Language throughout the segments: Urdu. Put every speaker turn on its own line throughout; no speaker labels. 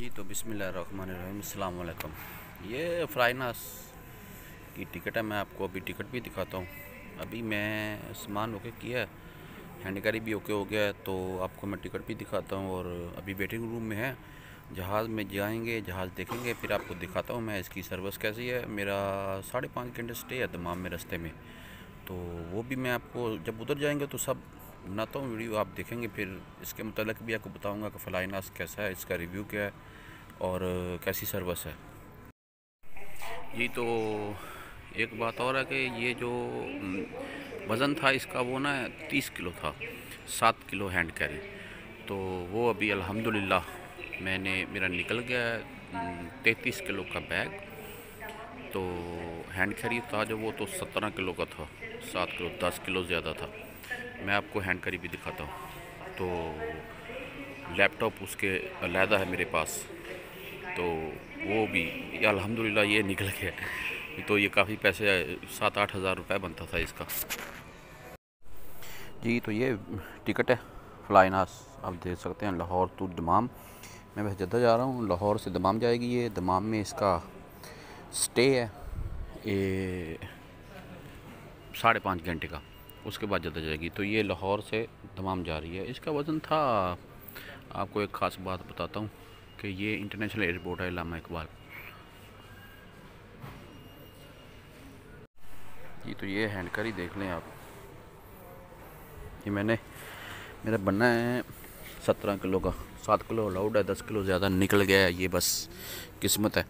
جی تو بسم اللہ الرحمن الرحیم، السلام علیکم۔ یہ فرائناس کی ٹکٹ ہے، میں آپ کو ابھی ٹکٹ بھی دکھاتا ہوں۔ ابھی میں سامان اوکے کیا ہے ہینڈ کیری بھی اوکے ہو گیا ہے تو آپ کو میں ٹکٹ بھی دکھاتا ہوں۔ اور ابھی ویٹنگ روم میں ہے، جہاز میں جائیں گے، جہاز دیکھیں گے، پھر آپ کو دکھاتا ہوں میں اس کی سروس کیسی ہے۔ میرا ساڑھے پانچ گھنٹے سٹے ہے دمام میں رستے میں۔ تو وہ بھی میں آپ کو، جب ادھر جائیں گے تو سب بناتا ہوں ویڈیو آپ دیکھیں گے، پھر اس کے متعلق بھی آپ کو بتاؤں گا کہ فلائناس کیسا ہے، اس کا ریویو کیا ہے اور کیسی سروس ہے۔ جی تو ایک بات اور ہے کہ یہ جو وزن تھا، اس کا وہ نا تیس کلو تھا، سات کلو ہینڈ کیری۔ تو وہ ابھی الحمدللہ میں نے، میرا نکل گیا ہے تینتیس کلو کا بیگ۔ تو ہینڈ کیری تھا جو وہ تو سترہ کلو کا تھا، سات کلو، دس کلو زیادہ تھا۔ میں آپ کو ہینڈ کری بھی دکھاتا ہوں۔ تو لیپ ٹاپ اس کے علیحدہ ہے میرے پاس۔ تو وہ بھی الحمدللہ یہ نکل گیا۔ تو یہ کافی پیسے سات آٹھ ہزار روپے بنتا تھا اس کا۔ جی تو یہ ٹکٹ ہے۔ فلائناس آپ دیکھ سکتے ہیں، لاہور تو دمام۔ میں بس جدہ جا رہا ہوں، لاہور سے دمام جائے گی۔ یہ دمام میں اس کا سٹے ہے۔ یہ ساڑھے پانچ گھنٹے کا۔ اس کے بعد جدہ جائے گی۔ تو یہ لاہور سے دمام جا رہی ہے۔ اس کا وزن تھا، آپ کو ایک خاص بات بتاتا ہوں کہ یہ انٹرنیشنل ایئرپورٹ ہے علامہ اقبال۔ جی تو یہ ہینڈ کری دیکھ لیں آپ۔ یہ میں نے، میرا بننا ہے سترہ کلو کا۔ سات کلو الاؤڈ ہے، دس کلو زیادہ نکل گیا ہے۔ یہ بس قسمت ہے۔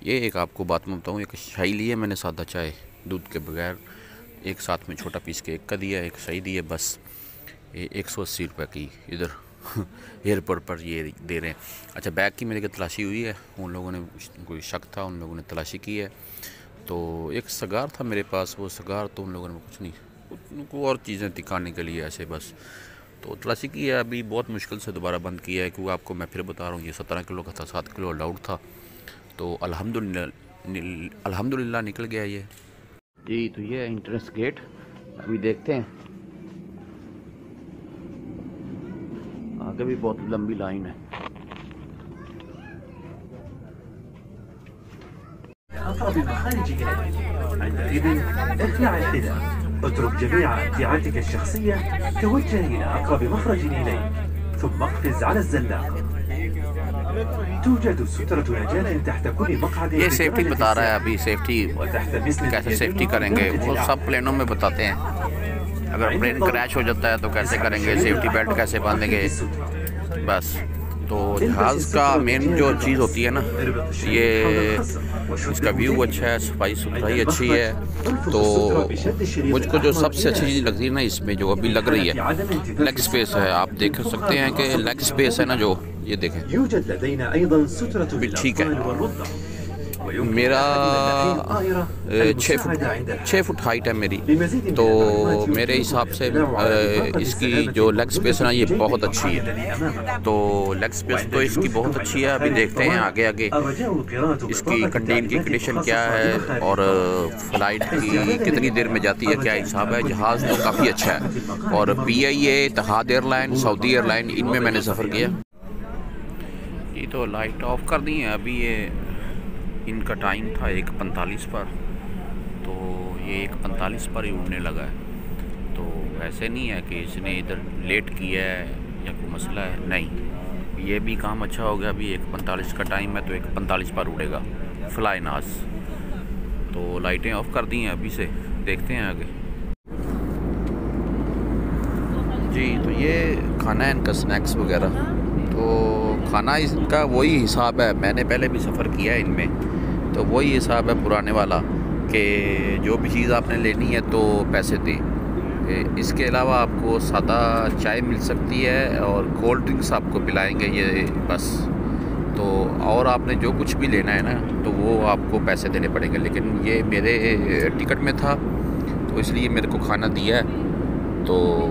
یہ ایک آپ کو بات میں بتاؤں، ایک شاہی لی ہے، میں نے سادہ چائے دودھ کے بغیر۔ ایک ساتھ میں چھوٹا پیس کے ایک کا دیا، ایک شاہی دی ہے بس یہ ایک سو اسی روپے کی ادھر ایئرپورٹ پر یہ دے رہے ہیں۔ اچھا بیگ کی میرے کے تلاشی ہوئی ہے۔ ان لوگوں نے کوئی شک تھا، ان لوگوں نے تلاشی کی ہے۔ تو ایک سگار تھا میرے پاس، وہ سگار تو ان لوگوں نے کچھ نہیں کو اور چیزیں دکھانے کے لیے ایسے بس۔ تو تلاشی کی ہے، ابھی بہت مشکل سے دوبارہ بند کیا ہے، کیونکہ آپ کو میں پھر بتا رہا ہوں، یہ سترہ کلو کا تھا، سات کلو الاؤڈ تھا۔ تو الحمد للہ نکل گیا یہ۔ جی تو یہ انٹرنس گیٹ ابھی دیکھتے ہیں۔ آگے بھی بہت لمبی لائن ہے۔
أقرب المخارج إليك الحذاء اترك جميع أمتعتك الشخصية توجه إلى أقرب مخرج إليك ثم اقفز على الزلاق توجد سترة نجاة تحت كل مقعد
یہ سیفٹی بتا رہا ہے ابھی سیفٹی کیسے سیفٹی کریں گے؟ وہ سب پلینوں میں بتاتے ہیں۔ اگر پلین کریش ہو جاتا ہے تو کیسے کریں گے؟ سیفٹی بیلٹ کیسے باندھیں گے؟ بس۔ تو جہاز کا مین جو چیز ہوتی ہے نا، یہ اس کا ویو اچھا ہے، صفائی ستھرائی اچھی ہے۔ تو مجھ کو جو سب سے اچھی چیز لگتی ہے نا اس میں جو ابھی لگ رہی ہے لیگ سپیس ہے۔ آپ دیکھ سکتے ہیں کہ لیگ سپیس ہے نا جو۔ یہ دیکھیں۔
والرضع ويمكن
میرا چھ فٹ چھ فٹ ہائٹ ہے میری۔ تو میرے حساب سے اس کی جو لیگ سپیس ہے نا یہ بہت اچھی ہے. تو لیگ سپیس تو اس کی بہت اچھی ہے۔ ابھی دیکھتے ہیں آگے آگے۔ اس کی کنٹین کی کنڈیشن کیا ہے. اور فلائٹ کی کتنی دیر میں جاتی ہے؟ کیا حساب ہے؟ جہاز تو کافی اچھا ہے۔ اور P I A Etihad airline Saudi airline ان میں میں نے سفر کیا۔ یہ تو لائٹ آف کر دی ہیں۔ ابھی یہ ان کا ٹائم تھا ایک پنتالیس پر۔ تو یہ ایک پنتالیس پر ہی اڑنے لگا ہے۔ تو ایسے نہیں ہے کہ اس نے ادھر لیٹ کیا ہے یا کوئی مسئلہ ہے۔ نہیں۔ یہ بھی کام اچھا ہو گیا۔ ابھی ایک پنتالیس کا ٹائم ہے تو ایک پنتالیس پر اڑے گا۔ فلائی ناز تو لائٹیں آف کر دی ہیں ابھی سے۔ دیکھتے ہیں آگے۔ جی تو یہ کھانا ہے ان کا سنیکس وغیرہ۔ تو کھانا اس کا وہی حساب ہے۔ میں نے پہلے بھی سفر کیا ہے ان میں۔ تو وہی حساب ہے پرانے والا کہ جو بھی چیز آپ نے لینی ہے تو پیسے دیں۔ اس کے علاوہ آپ کو سادہ چائے مل سکتی ہے اور کولڈ ڈرنکس آپ کو پلائیں گے یہ بس۔ تو اور آپ نے جو کچھ بھی لینا ہے نا تو وہ آپ کو پیسے دینے پڑیں گے۔ لیکن یہ میرے ٹکٹ میں تھا تو اس لیے میرے کو کھانا دیا ہے۔ تو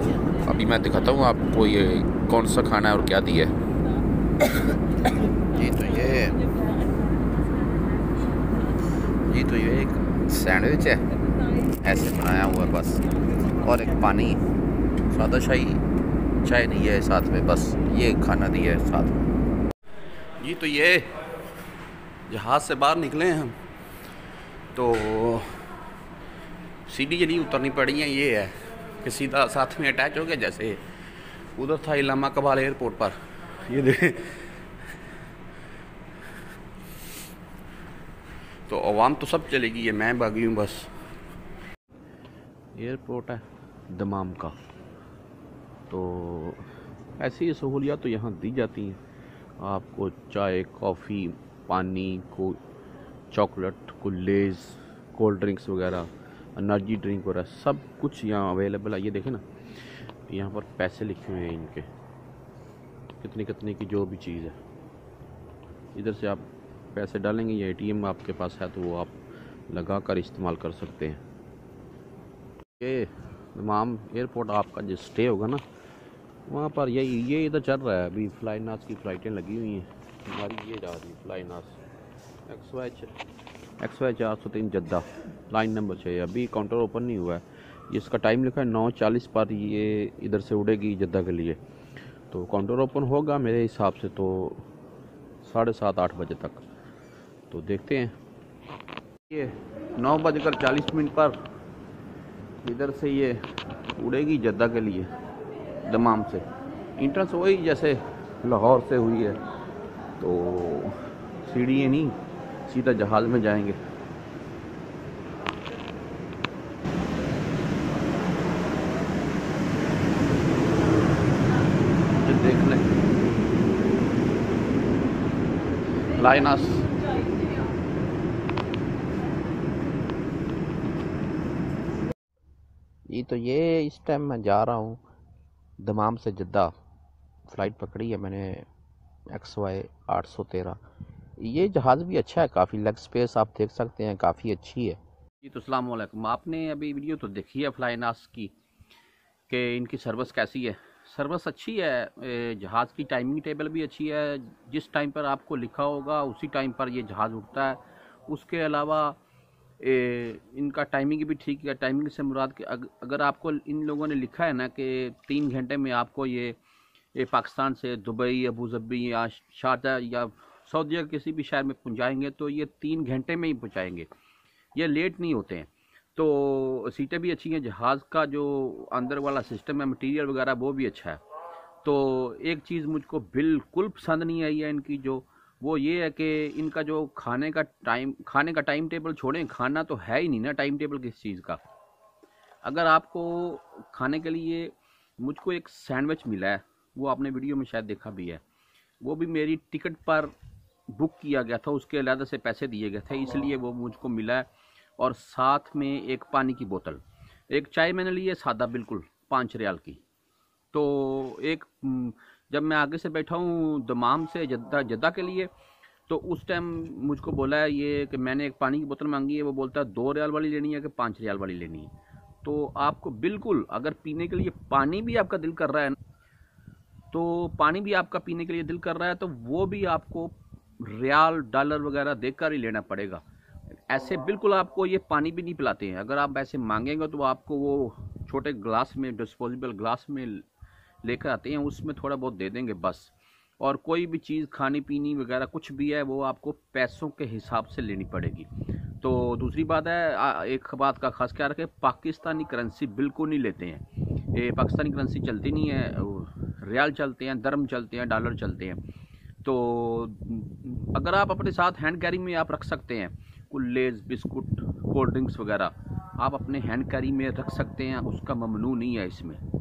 ابھی میں دکھاتا ہوں آپ کو یہ کون سا کھانا ہے اور کیا دیا ہے۔ جی تو یہ جی تو یہ ایک سینڈوچ ہے ایسے بنایا ہوا ہے بس اور ایک پانی سادہ شاہی چائے نہیں ہے ساتھ میں بس یہ کھانا دیا ہے ساتھ میں جی تو یہ جہاز سے باہر نکلے ہیں ہم تو سیڑھی جلی اترنی پڑی ہیں یہ ہے کہ سیدھا ساتھ میں اٹیچ ہو گیا جیسے ادھر تھا علامہ کبال ایئرپورٹ پر یہ دیکھیں تو عوام تو سب چلے گی یہ میں باغی ہوں بس ایئرپورٹ ہے دمام کا تو ایسی سہولیات تو یہاں دی جاتی ہیں آپ کو چائے کافی پانی کو چاکلیٹ کو لیز کولڈ ڈرنکس وغیرہ انرجی ڈرنک وغیرہ سب کچھ یہاں اویلیبل ہے یہ دیکھیں نا یہاں پر پیسے لکھے ہوئے ہیں ان کے کتنی کتنی کی جو بھی چیز ہے۔ ادھر سے آپ پیسے ڈالیں گے یا اے ٹی ایم آپ کے پاس ہے تو وہ آپ لگا کر استعمال کر سکتے ہیں۔ یہ تمام ایئرپورٹ آپ کا جو اسٹے ہوگا نا، وہاں پر یہ یہ ادھر چل رہا ہے۔ ابھی فلائی ناس کی فلائٹیں لگی ہوئی ہیں۔ ہماری یہ جا رہی ہے، فلائی ناس۔ ایکس وائی ایکس وائی چار سو تین جدہ، لائن نمبر چھ۔ ابھی کاؤنٹر اوپن نہیں ہوا ہے۔ اس کا ٹائم لکھا ہے، نو چالیس پر یہ ادھر سے اڑے گی جدہ کے لیے۔ تو کاؤنٹر اوپن ہوگا میرے حساب سے تو ساڑھے سات آٹھ بجے تک۔ تو دیکھتے ہیں۔ یہ نو بج کر چالیس منٹ پر ادھر سے یہ اڑے گی جدہ کے لیے دمام سے۔ انٹرنس وہی جیسے لاہور سے ہوئی ہے۔ تو سیڑھی نہیں، سیدھا جہاز میں جائیں گے دیکھ لیں لائنس یہ تو یہ اس ٹائم میں جا رہا ہوں دمام سے جدہ فلائٹ پکڑی ہے میں نے ایکس وائی آٹھ سو تیرہ۔ یہ جہاز بھی اچھا ہے کافی لیگ سپیس آپ دیکھ سکتے ہیں کافی اچھی ہے۔ جی تو السلام علیکم۔ آپ نے ابھی ویڈیو تو دیکھی ہے فلائی ناس کی کہ ان کی سروس کیسی ہے؟ سروس اچھی ہے جہاز کی ٹائمنگ ٹیبل بھی اچھی ہے۔ جس ٹائم پر آپ کو لکھا ہوگا، اسی ٹائم پر یہ جہاز اٹھتا ہے۔ اس کے علاوہ ان کا ٹائمنگ بھی ٹھیک ہے۔ ٹائمنگ سے مراد کہ اگر آپ کو ان لوگوں نے لکھا ہے نا کہ تین گھنٹے میں آپ کو یہ پاکستان سے دبئی، ابو ظبی یا شارجہ یا سعودیہ کسی بھی شہر میں پہنچائیں گے تو یہ تین گھنٹے میں ہی پہنچائیں گے۔ یہ لیٹ نہیں ہوتے ہیں۔ تو سیٹیں بھی اچھی ہیں، جہاز کا جو اندر والا سسٹم ہے مٹیریل وغیرہ وہ بھی اچھا ہے۔ تو ایک چیز مجھ کو بالکل پسند نہیں آئی ہے ان کی جو، وہ یہ ہے کہ ان کا جو کھانے کا ٹائم، کھانے کا ٹائم ٹیبل چھوڑیں، کھانا تو ہے ہی نہیں نا ٹائم ٹیبل کس چیز کا۔ اگر آپ کو کھانے کے لیے مجھ کو ایک سینڈوچ ملا ہے، وہ آپ نے ویڈیو میں شاید دیکھا بھی ہے۔ وہ بھی میری ٹکٹ پر بک کیا گیا تھا، اس کے علیحدہ سے پیسے دیے گئے تھے، اس لیے وہ مجھ کو ملا ہے۔ اور ساتھ میں ایک پانی کی بوتل۔ ایک چائے میں نے لی ہے سادہ بالکل پانچ ریال کی۔ تو ایک، جب میں آگے سے بیٹھا ہوں دمام سے جدہ جدہ کے لیے، تو اس ٹائم مجھ کو بولا ہے یہ کہ میں نے ایک پانی کی بوتل مانگی ہے، وہ بولتا ہے دو ریال والی لینی ہے کہ پانچ ریال والی لینی ہے۔ تو آپ کو بالکل اگر پینے کے لیے پانی بھی آپ کا دل کر رہا ہے تو پانی بھی آپ کا پینے کے لیے دل کر رہا ہے، تو وہ بھی آپ کو ریال، ڈالر وغیرہ دیکھ کر ہی لینا پڑے گا۔ ایسے بالکل آپ کو یہ پانی بھی نہیں پلاتے ہیں۔ اگر آپ ایسے مانگیں گے تو آپ کو وہ چھوٹے گلاس میں ڈسپوزیبل گلاس میں لے کر آتے ہیں، اس میں تھوڑا بہت دے دیں گے بس۔ اور کوئی بھی چیز کھانی پینی وغیرہ کچھ بھی ہے، وہ آپ کو پیسوں کے حساب سے لینی پڑے گی۔ تو دوسری بات ہے ایک بات کا خاص خیال رکھے پاکستانی کرنسی بالکل نہیں لیتے ہیں۔ یہ پاکستانی کرنسی چلتی نہیں ہے ریال چلتے ہیں، درم چلتے ہیں، ڈالر چلتے ہیں۔ تو اگر آپ اپنے ساتھ ہینڈ کیری میں آپ رکھ سکتے ہیں لیز بسکٹ کولڈ ڈرنکس وغیرہ آپ اپنے ہینڈ کیری میں رکھ سکتے ہیں، اس کا ممنوع نہیں ہے اس میں۔